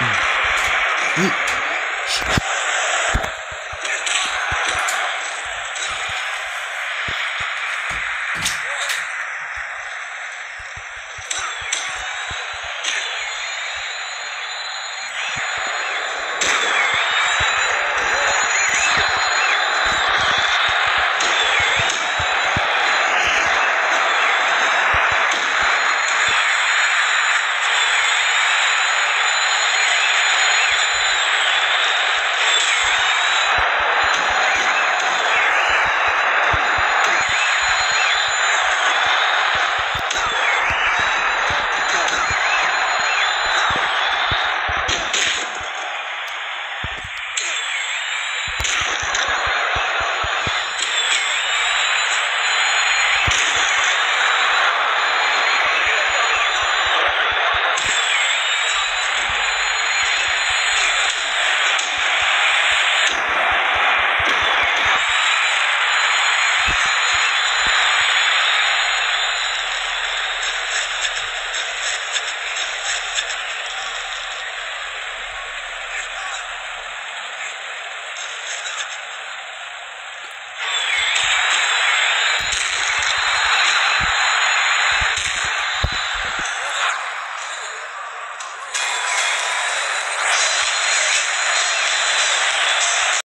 你。